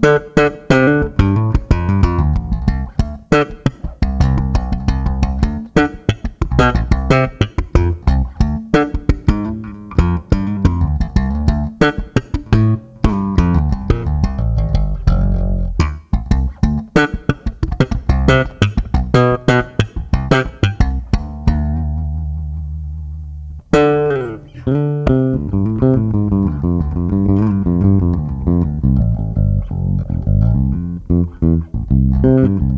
Mm-hmm. Mm-hmm.